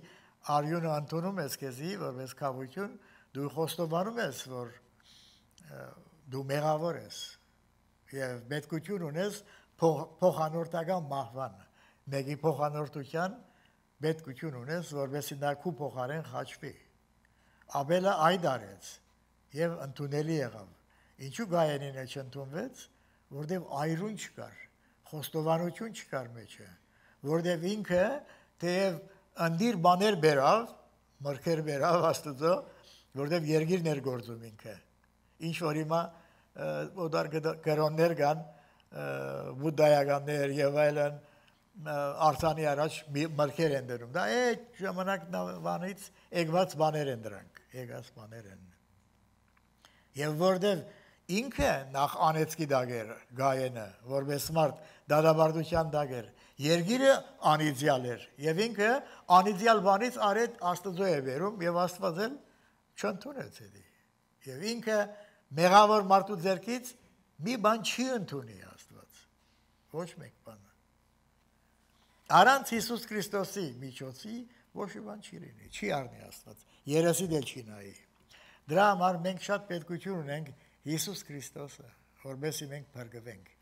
արյունը ընդունում ես քեզի որպես կավություն, դու խոստովանում ես, որ դու մեղավոր ես եւ պետքություն ունես փոխանորդական մահվան։ Մեկի փոխանորդության պետքություն ունես, որովհետեւ նա քու փոխարեն խաչվի։ Աբելը այդ արեց եւ ընդունելի եղավ։ Ինչու գայանինը չընդունվեց, որովհետեւ այրուն չկար, խոստովանություն չկար մեջը, որովհետեւ ինքը թեև անդիր բաներ բերավ, մրգեր բերավ Աստծո, որտեղ երգիրն էր գործում ինքը։ Ինչ որ հիմա օդար գրոններ կան, բուդդայականներ եւ այլն արցանի առաջ մրգեր են դնում։ Դա այդ ժամանակվանից եկված բաներ են դրանք, եկած բաներ են։ Եվ որտեղ ինքը նախ անեցկի դագեր գայենը, որպես մարդ դադարդության դագեր Երգիրը անիդիալ էր եւ ինքը անիդիալ բանից արետ Աստծո է վերում եւ Աստված էլ չընդունեց դա։ Եվ ինքը մեղավոր մարդու ձեռքից մի բան չի ընդունի Աստված։ Ոչ մեկ բան։ Արանց Հիսուս Քրիստոսի միջոցի ոչ մի բան չի լինի, չի առնի Աստված։ Երեսի դել չի նայի։ Դրա համար մենք շատ պետքություն ունենք Հիսուս Քրիստոսը, որովհետեւ մենք բարգվենք։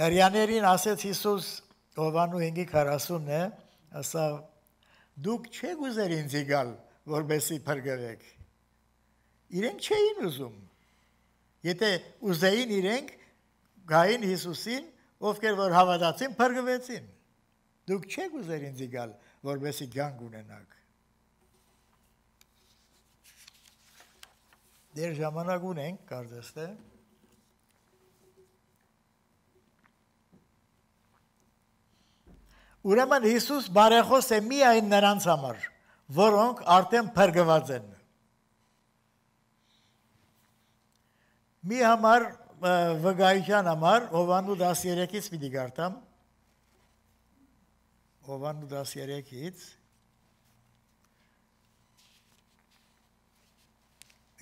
Հрьяաներին ասեց Հիսուս Հովանու 5:40-ն է, ասա դուք չեք ուզեր ինձ գալ, որովհետեւ բարգվեք։ Իրենք չէին ուզում։ Եթե ուզեին իրենք գային Հիսուսին, ովքեր որ հավատացին, բարգվեցին։ Դուք չեք ուզեր ինձ գալ, որբեսի ցանկ ունենաք։ Դեր ժամանակ ունենք, կարծես թե։ Ուրեմն Հիսուս բարեխոս է միայն նրանց համար, որոնք արդեն փրկված են։ Մի համար վգայության համար Հովանու 13-ից պիտի գարտամ։ Հովանու 13-ից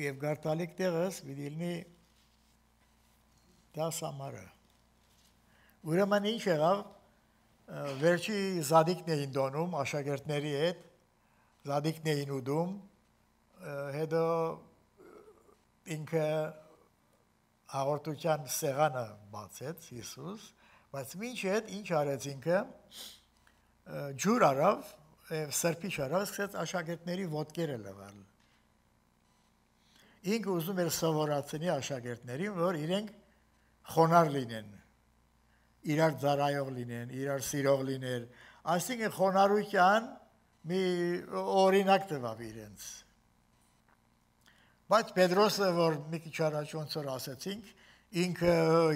եւ գարտալիք տեղս պիտի լինի 10 համարը։ Ուրեմն ինչ եղավ վերջի զադիկն էին դոնում աշակերտների հետ, զադիկն էին ուդում, հետո ինքը հաղորդության սեղանը բացեց Հիսուս, բայց ինչ հետ ինչ արեց ինքը ջուր արավ եւ սրբիչ արավ, սկսեց աշակերտների ոտքերը լվալ։ Ինքը ուզում էր սովորացնի աշակերտներին, որ իրենք խոնար լինեն իրար ծարայող լինեն, իրար սիրող լինեն, այսինքն խոնարհության մի օրինակ տվավ իրենց։ Բայց Պետրոսը, որ մի քիչ առաջ ոնց որ ասացինք, ինքը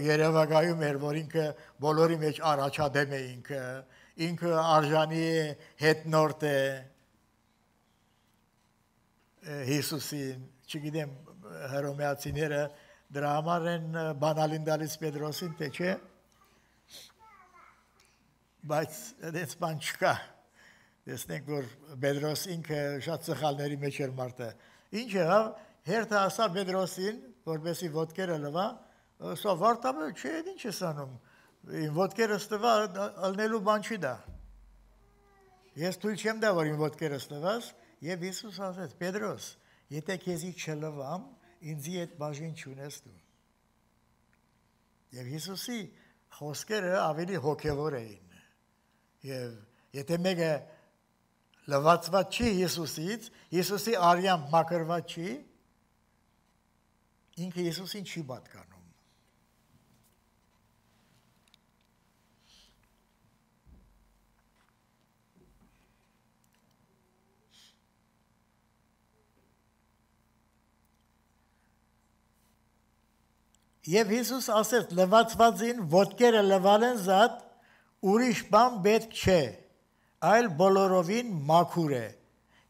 Երևակայում էր, որ ինքը բոլորի մեջ առաջադեմ է ինքը, ինքը արժանի է հետնորդ է Հիսուսին, չգիտեմ հռոմեացիները դրա համար են բանալին դալիս Պետրոսին, թե չէ՞ բայց այդպես բան չկա։ Տեսնենք, որ Պետրոս ինքը շատ սխալների մեջ էր մարդը։ Ինչ եղավ, հերթը ասա Պետրոսին, որպեսի ոտքերը լվա, սա վարտաբը չէ, ինչ ես անում։ Իմ ոտքերը ստվա, ալնելու բան չի դա։ Ես թույլ չեմ դա, որ իմ ոտքերը ստվաս, եւ Հիսուս ասեց. Պետրոս, եթե քեզի չլվամ, ինձի այդ բաժին չունես դու։ Եվ Հիսուսի խոսքերը ավելի հոգևոր էին Եվ եթե մեկը լվացված չի Հիսուսից, Հիսուսի արյան մակրված չի, ինքը Հիսուսին չի պատկանում։ Եվ Հիսուս ասեց լվացվածին ոտքերը լվալեն զատ ուրիշ բան պետք չէ, այլ բոլորովին մաքուր է,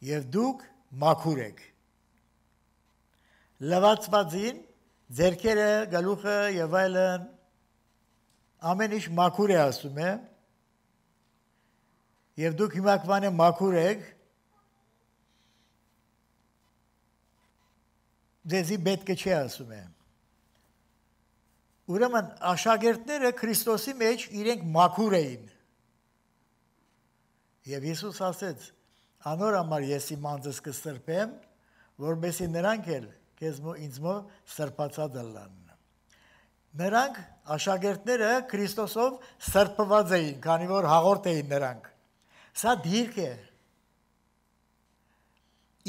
եւ դուք մաքուր եք։ Լվացվածին ձերքերը, գլուխը եւ այլն ամեն ինչ մաքուր է ասում է։ Եվ դուք հիմա կվանը մաքուր եք, դեզի պետք չէ ասում է։ Ուրեմն աշակերտները Քրիստոսի մեջ իրենք մաքուր էին։ Եվ Հիսուս ասեց. «Անոր համար ես իմ անձս կսրբեմ, որովհետեւ նրանք էլ քեզ մո ինձ մո սրբացած լան»։ Նրանք աշակերտները Քրիստոսով սրբված էին, քանի որ հաղորդ էին նրանք։ Սա դիրք է։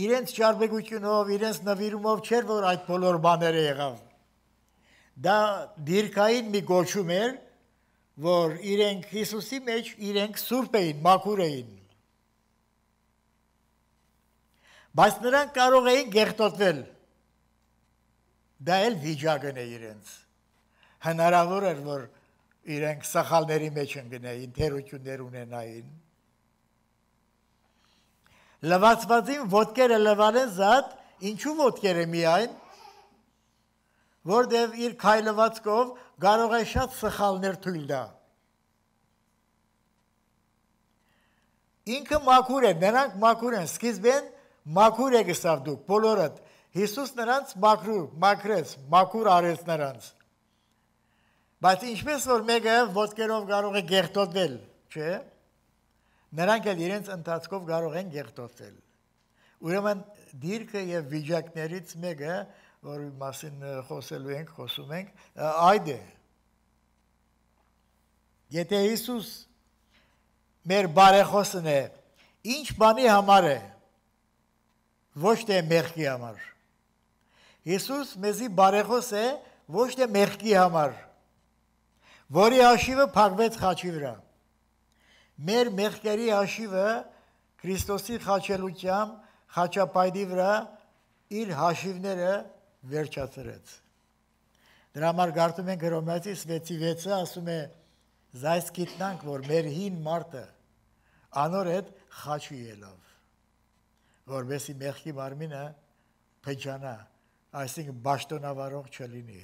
Իրենց ճարբեգությունով, իրենց նվիրումով չէր, որ այդ բոլոր բաները եղավ Դա դիրքային մի գոչում էր, որ իրենք Հիսուսի մեջ իրենք սուրբ էին, մաքուր էին։ Բայց նրանք կարող էին գեղտոտվել։ Դա էլ վիճակն է իրենց։ Հնարավոր էր, որ իրենք սխալների մեջ ընկնեին, թերություններ ունենային։ Լվացվածին ոտքերը լվալեն զատ, ինչու ոտքերը միայն, որտեվ իր քայլվածքով կարող է շատ սխալներ թույլ տա։ Ինքը մաքուր է, նրանք մաքուր են, սկիզբեն մաքուր է գսավ դուք, բոլորդ։ Հիսուս նրանց մաքրու, մաքրեց, մաքուր արեց նրանց։ Բայց ինչպես որ մեկը ոտքերով կարող է գեղտոտվել, չէ՞։ Նրանք էլ իրենց ընթացքով կարող են գեղտոտել։ Ուրեմն դիրքը եւ վիճակներից մեկը, որի մասին խոսելու ենք, խոսում ենք, այդ է։ Եթե Հիսուս մեր բարեխոսն է, ինչ բանի համար է, ոչ թե մեղքի համար։ Հիսուս մեզի բարեխոս է ոչ թե մեղքի համար, որի հաշիվը փակվեց խաչի վրա։ Մեր մեղքերի հաշիվը Քրիստոսի խաչելությամբ խաչապայդի վրա իր հաշիվները վերջացրեց։ Դրա համար գարտում ենք Հռոմեացի 6:6-ը ասում է զայս գիտնանք որ մեր հին մարդը անոր հետ խաչի ելավ որովհետեւ մեղքի մարմինը փեջանա այսինքն ճշտոնավարող չլինի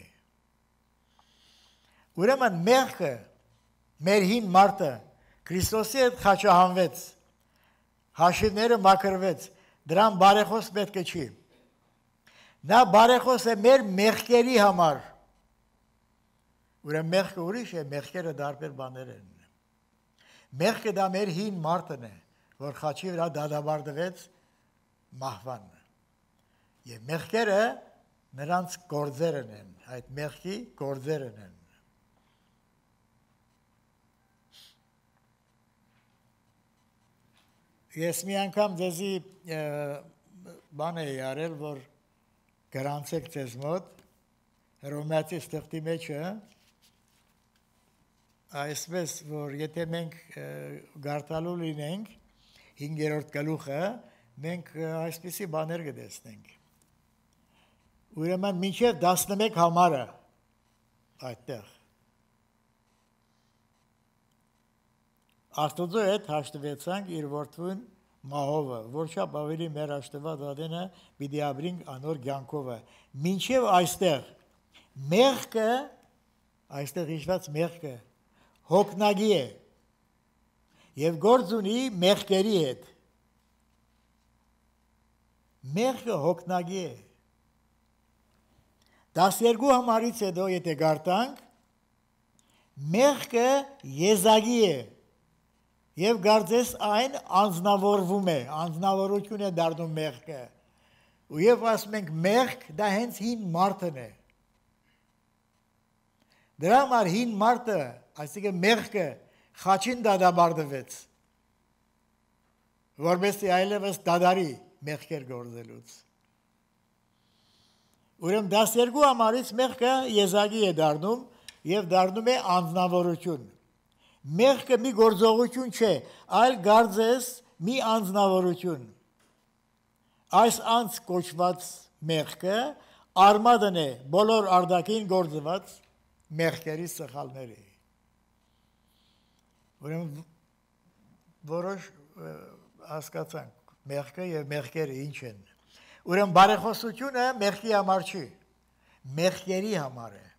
ուրեմն մեղքը մեր հին մարդը Քրիստոսի հետ խաչահանվեց հաշիվները մաքրվեց դրան բարեխոս պետք է չի նա բարեխոս է մեր մեղքերի համար ուրեմն մեղքը ուրիշ է մեղքերը դարբեր բաներ են մեղքը դա մեր հին մարդն է որ խաչի վրա դադարդվեց մահվան եւ մեղքերը նրանց գործերն են այդ մեղքի գործերն են Ես մի անգամ դեզի բան էի արել, որ գրանցեք ձեզ մոտ Հռոմեացի ստեղծի մեջը այսպես որ եթե մենք գարտալու լինենք 5-րդ գլուխը մենք այսպիսի բաներ կտեսնենք ուրեմն մինչև 11 համարը այդտեղ Աստուծո հետ հաշտվեցանք իր որդուն մահովը, որչափ ավելի մեր հաշտված ադենը պիտի ապրինք անոր ցանկովը։ Մինչև այստեղ մեղքը, այստեղ հիշված մեղքը հոգնագի է եւ գործ ունի մեղքերի հետ։ Մեղքը հոգնագի է։ 12 համարից հետո եթե գարտանք մեղքը եզագի է եւ գարձես այն անznավորվում է, անznավորություն է դառնում մեղքը։ Ու եւ ասում ենք մեղք դա հենց հին մարդն է։ Դրա համար հին մարդը, այսինքն մեղքը խաչին դադարդվեց որովհետեւ այլևս դադարի մեղքեր գործելուց։ Ուրեմն 12 ամառից մեղքը եզակի է դառնում եւ դառնում է անznավորություն մեղքը մի գործողություն չէ, այլ գարձես մի անznավորություն։ Այս անց կոչված մեղքը արմադն է բոլոր արդակին գործված մեղքերի սխալների։ Ուրեմն որոշ հասկացանք մեղքը եւ մեղքերը ինչ են։ Ուրեմն բարեխոսությունը մեղքի համար չի, մեղքերի համար է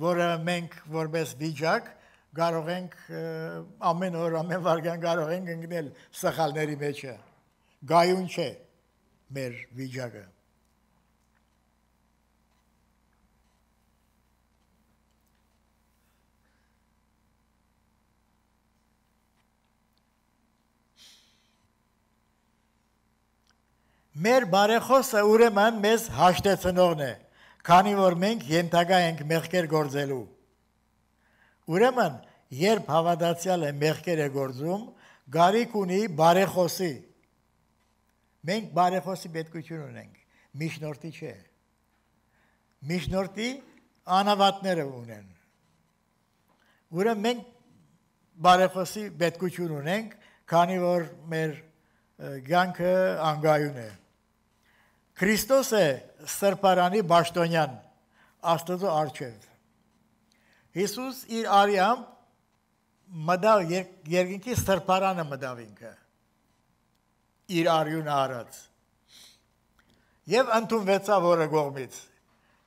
որը մենք որպես վիճակ կարող ենք ամեն օր, ամեն վարքան կարող ենք ընկնել սխալների մեջը։ Գայուն չէ մեր վիճակը։ Մեր բարեխոսը ուրեմն մեզ հաշտեցնողն է, քանի որ մենք ենթակա ենք մեղքեր գործելու։ Ուրեմն, երբ հավատացյալ է մեղքեր է գործում, գարիք ունի բարեխոսի։ Մենք բարեխոսի պետքություն ունենք, միջնորդի չէ։ Միջնորդի անավատները ունեն։ Ուրեմն մենք բարեխոսի պետքություն ունենք, քանի որ մեր ցանկը անգայուն է։ Քրիստոս է սրբարանի ճշտոնյան Աստծո արչև Հիսուս իր արյամբ մտավ երկինքի սրբարանը մտավ ինքը իր արյունը արած եւ ընդունվեցավ որը կողմից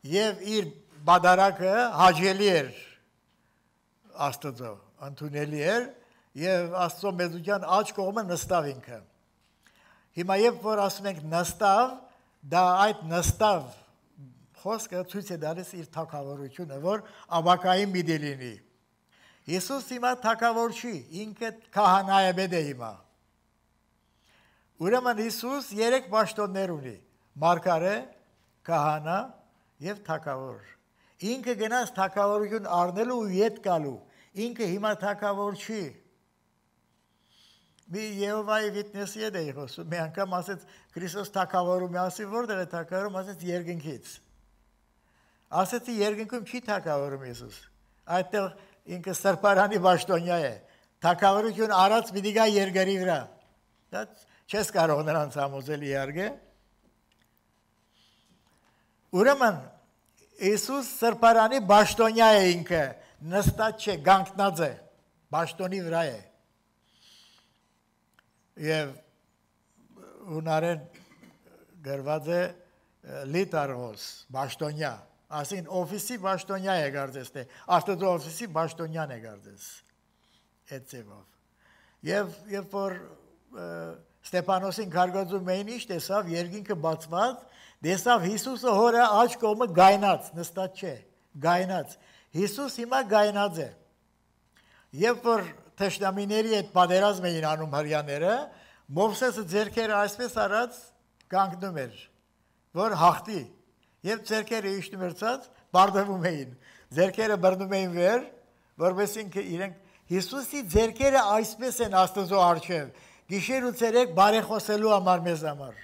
եւ իր բադարակը հաջելի էր Աստծո ընդունելի էր եւ Աստծո մեծության աճ կողմը նստավ ինքը հիմա երբ որ ասում ենք նստավ դա այդ նստավ խոսքը ցույց է տալիս իր թակավորությունը, որ ավակային մի դելինի։ Հիսուս հիմա թակավոր չի, ինքը քահանա է բեդե հիմա։ Ուրեմն Հիսուս երեք պաշտոններ ունի. մարգարե, քահանա եւ թակավոր։ Ինքը գնաց թակավորություն առնելու ու յետ գալու։ Ինքը հիմա թակավոր չի։ Մի Եհովայի վիտնեսի է դեի խոսում, մի անգամ ասեց Քրիստոս թակավորում է, ասի որտեղ է թակավորում, ասեց երկնքից։ Ասեցի երկնքում չի թակավորում Հիսուս։ Այդտեղ ինքը սրբարանի ճշտոնյա է։ Թակավորություն արած պիտի գա երկրի վրա։ Դա չես կարող նրանց համոզել իարգե։ Ուրեմն Իսուս սրբարանի ճշտոնյա է ինքը, նստած չէ, գանկնած է, ճշտոնի վրա է։ Եվ հունարեն գրված է լիտարոս, ճշտոնյա ասին օֆիսի ճշտոնյա է գարձես թե աստծո օֆիսի ճշտոնյան է գարձես այդ ձևով եւ երբ որ Ստեփանոսին գարգոծում էին ինչ տեսավ երկինքը բացված տեսավ Հիսուսը հորը աջ կողմը գայնած նստած չէ գայնած Հիսուս հիմա գայնած է երբ որ թշնամիների այդ պատերազմ էին անում հрьяները, Մովսեսը ձերքերը այսպես արած կանգնում էր, որ հաղթի։ Երբ ձերքերը իշտում էր ցած, բարդվում էին։ Ձերքերը բռնում էին վեր, որովհետև իրենք Հիսուսի ձերքերը այսպես են Աստծո արչև, գիշեր ու ցերեկ բարեխոսելու համար մեզ համար։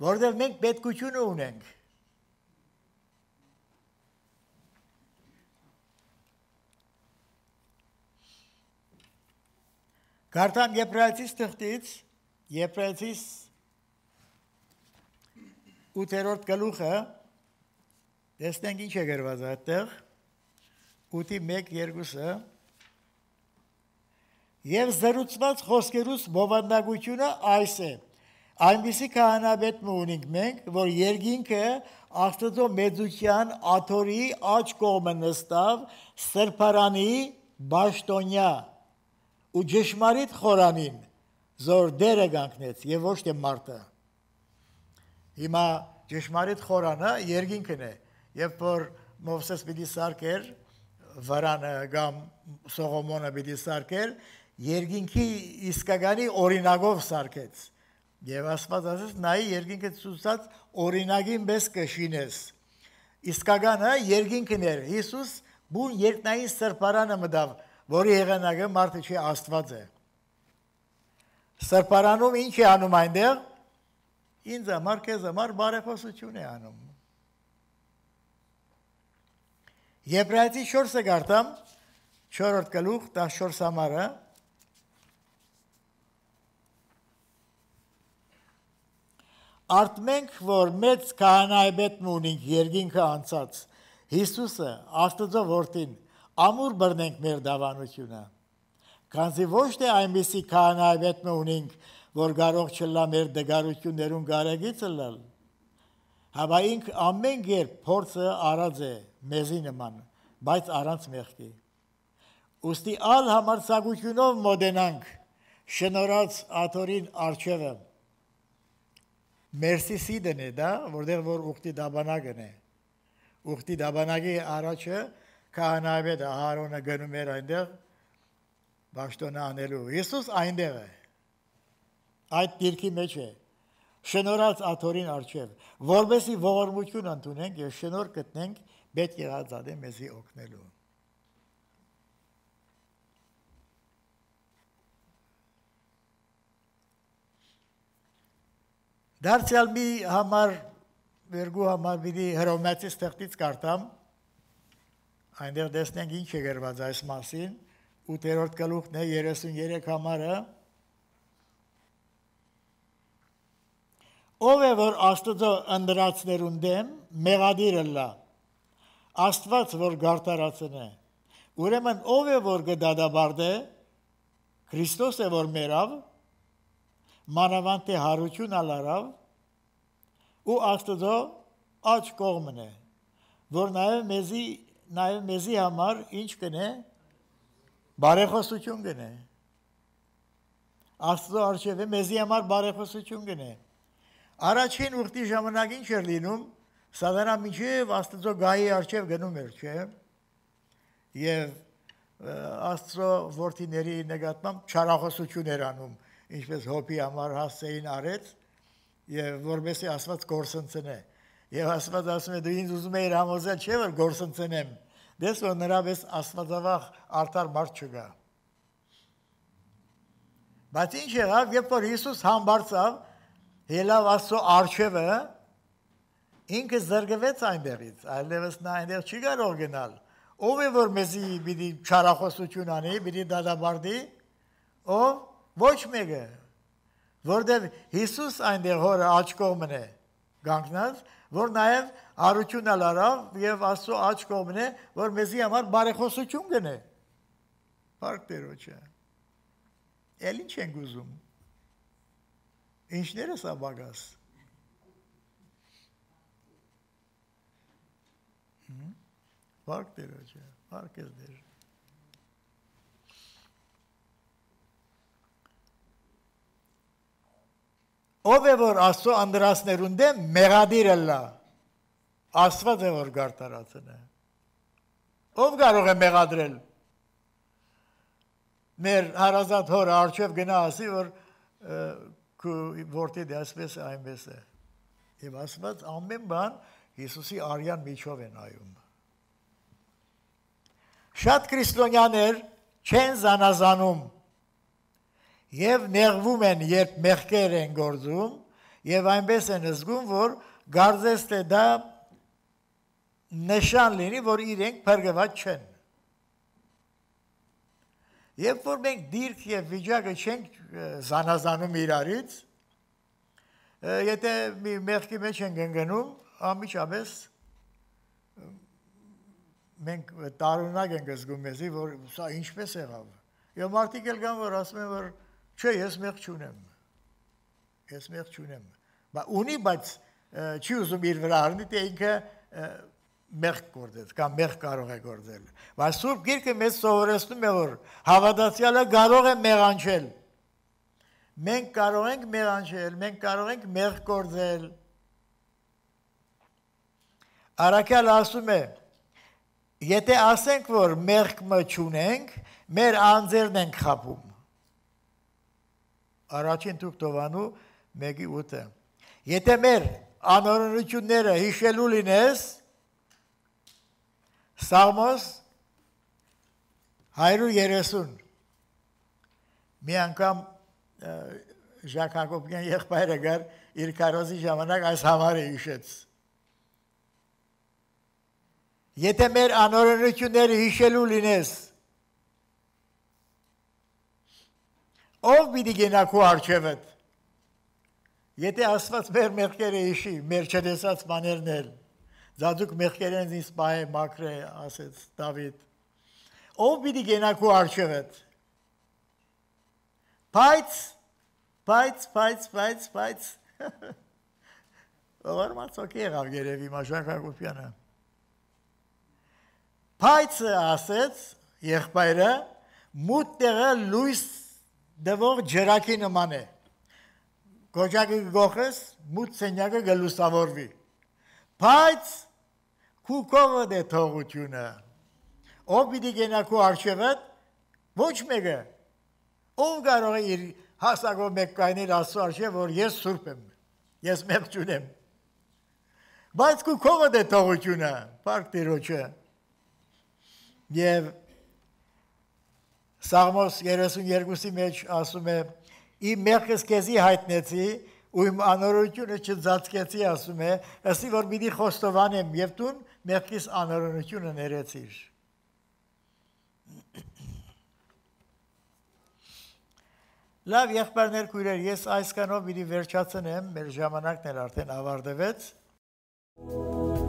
Որտեղ մենք պետքությունը ունենք Կարդամ Եբրայեցիս թղթից, Եբրայեցիս 8-րդ գլուխը տեսնենք ինչ է գրված այդտեղ 8-ի 1-2-ը Եվ զրուցված խոսքերուց բովանդակությունը այս է. Այնպիսի քահանաբեդ ունենք մենք որ երկինքը Աստծո մեծության աթորի աջ կողմը նստավ սրբարանի ճշտոնյա ու ճշմարիտ խորանին զոր դերը կանգնեց եւ ոչ թե մարդը Հիմա ճշմարիտ խորանը երկինքն է, երբ որ Մովսես պիտի սարքեր վարանը կամ Սողոմոնը պիտի սարքեր, երկինքի իսկականի օրինագով սարքեց։ Եվ Աստված ասեց՝ նայ երկինքը ցույցած օրինագին պես կշինես։ Իսկականը երկինքն էր։ Հիսուս բուն երկնային սրբարանը մտավ, որի եղանակը մարդը չի Աստված է։ Սրբարանում ինչ է անում այնտեղ? Ինձ համար քեզ համար բարեփոխություն է անում։ Եբրայեցի 4-ը գարտամ 4-րդ գլուխ 14 համարը Արտմենք որ մեծ քահանայբետ ունենք երկինքը անցած Հիսուսը Աստծո որդին ամուր բռնենք մեր դավանությունը Քանզի ոչ թե այնպեսի քահանայբետ ունենք որ կարող չլա մեր դգարություններուն գարեգիցը լալ։ Հավա ինք ամեն երբ փորձը արած է մեզի նման, բայց առանց մեղքի։ Ոստի ալ համարցակությունով մոդենանք շնորած աթորին արջևը։ Մերսի սիդն է դա, որտեղ որ ուխտի դաբանագն է։ Ուխտի դաբանագի առաջը քահանայվեդը Ահարոնը գնում էր այնտեղ ճշտոնը անելու։ Հիսուս այնտեղ է այդ դիրքի մեջ է շնորհած աթորին արչև որբեսի ողորմություն ընդունենք եւ շնոր գտնենք պետք եղած ադե մեզի օգնելու Դարձյալ մի համար վերգու համար մի հրոմացի ստեղծից կարտամ այնտեղ տեսնենք ինչ է գրված այս մասին 8-րդ գլուխն է 33 համարը ով է որ Աստծո ընդրացներուն դեմ մեղադիրը լա Աստված որ գարտարացն է ուրեմն ով է որ գդադաբարդե Քրիստոս է որ մերավ մանավանդ թե հարություն ալարավ ու Աստծո աչ կողմն է որ նաև մեզի նաև մեզի համար ինչ կնե բարեխոսություն կնե Աստծո արժևը մեզի համար բարեխոսություն կնե Առաջին ուխտի ժամանակ ինչ էր լինում, Սատանա միջև Աստծո գայի արչև գնում էր, չէ՞։ Եվ Աստծո որդիների նկատմամբ չարախոսություն էր անում, ինչպես հոբի համար հասցեին արեց, եւ որովհետեւ Աստված գործընծնե։ Եվ Աստված ասում է դու ինձ ուզում ես համոզել, չէ՞ որ գործընծնեմ։ Դες որ նրա պես Աստվածավախ արդար մարդ չկա։ Բայց ինչ եղավ, երբ որ Հիսուս համբարձավ, ելավ Աստծո արչևը, ինքը զրկվեց այնտեղից, այլևս նա այնտեղ չի կարող գնալ։ Ով է որ մեզի պիտի չարախոսություն անի, պիտի դադարդի, ով ոչ մեկը։ Որտեվ Հիսուս այնտեղ հորը աչ կողմն է գանկնած, որ նաև արություն ալարավ եւ Աստծո աչ կողմն է, որ մեզի համար բարեխոսություն գնե։ Փառք Տերոջը։ Էլ ինչ ենք ուզում։ Ինչներ է սա բագաս։ Փառք Տերոջը, փառք ես դեր։ Ով է որ Աստծո անդրասներուն դե մեղադիրը լա։ Աստված է որ գարտարացն է։ Ով կարող է մեղադրել։ Մեր հարազատ հորը արչև գնա ասի որ որտե դասպես այնպես է։ Եվ Աստված ամեն բան Հիսուսի արյան միջով է նայում։ Շատ քրիստոնյաներ չեն զանազանում եւ նեղվում են, երբ մեղքեր են գործում եւ այնպես են զգում, որ գարձես թե դա նշան լինի, որ իրենք փրկված չեն։ Երբ որ մենք դիրք եւ վիճակը չենք զանազանում իրարից, եթե մի մեղքի մեջ ենք ընկնում, ամիջապես մենք տարօրինակ ենք զգում մեզի, որ սա ինչպես եղավ։ Եվ մարդիկ էլ կան, որ ասում են, որ չէ, ես մեղ չունեմ։ Ես մեղ չունեմ։ Բա ունի, բայց չի ուզում իր վրա առնի, թե ինքը մեղ գործեց կամ մեղ կարող է գործել։ Բայց Սուրբ Գիրքը մեզ սովորեցնում է, որ հավատացյալը կարող է մեղանչել։ Մենք կարող ենք մեղանչել, մենք կարող ենք մեղ գործել։ Արաքյալ ասում է, Եթե ասենք, որ մեղքը չունենք, մեր անձերն ենք խապում։ Առաջին Թուկտովանու 1:8-ը։ Եթե մեր անօրինությունները հիշելու լինես, Սաղմոս 130 մի անգամ Ժակ Հակոբյան եղբայրը գար իր կարոզի ժամանակ այս համարը հիշեց Եթե մեր անօրենությունները հիշելու լինես, ով պիտի գնա քո արջևդ։ Եթե Աստված մեր մեղքերը հիշի, մեր չտեսած բաներն էլ, ձադուկ մեղքերեն ինձ պահե մակրե, ասեց Դավիթ։ Ով պիտի գնա քո արջևդ։ Բայց, բայց, բայց, բայց, բայց, ով արմացոք եղավ երևի Մաշակ Հակոբյանը։ Փայցը ասեց եղբայրը մութ տեղը լույս դվող ջրակի նման է։ Գոջակի գողես մութ սենյակը գլուսավորվի։ Բայց քուկովը դե թողությունը։ Ով պիտի գնա քո արժևդ ոչ մեկը։ Ով կարող է իր հասակով մեկ կայնել ասու արժե որ ես սուրբ եմ։ Ես մեկ չունեմ։ Բայց քուկովը դե թողությունը, փառք Տիրոջը։ Եվ Սաղմոս 32-ի մեջ ասում է. «Իմ մեղքս քեզի հայտնեցի, ու իմ անորությունը չձածկեցի», ասում է, ըստի որ պիտի խոստովանեմ եւ դու մեղքիս անորությունը ներեցիր։ Լավ եղբայրներ քույրեր, ես այսքանով պիտի վերջացնեմ, մեր ժամանակն էլ արդեն ավարտվեց։ Thank you